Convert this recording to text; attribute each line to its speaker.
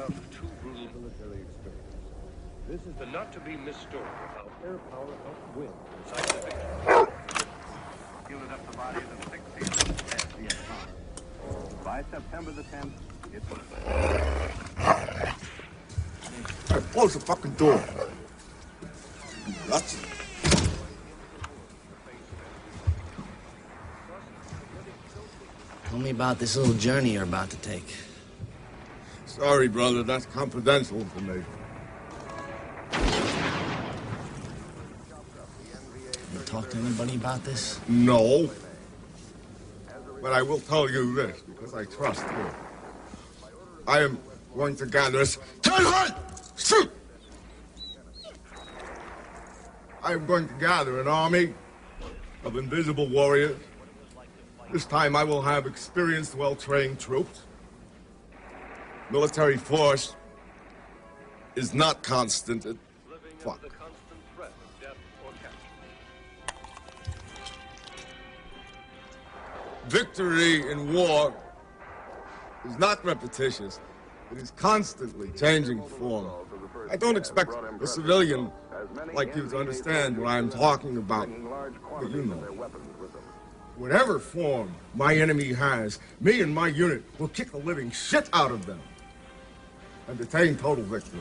Speaker 1: out two brutal military experiences. This is the not-to-be-missed story of how air power helped win decisive victory.
Speaker 2: Fielded up the bodies of six seasons at Vietnam. By September the 10th, it was
Speaker 3: Hey, close the fucking door. That's
Speaker 4: Tell me about this little journey you're about to take.
Speaker 3: Sorry, brother. That's confidential information.
Speaker 4: You talk to anybody about this?
Speaker 3: No. But I will tell you this because I trust you. I am going to gather. Turn right! Shoot! I am going to gather an army of invisible warriors. This time I will have experienced, well-trained troops. Military force is not constant. It, fuck. Victory in war is not repetitious. It is constantly changing form. I don't expect a civilian like you to understand what I'm talking about, but you know. Whatever form my enemy has, me and my unit will kick the living shit out of them and attain total victory.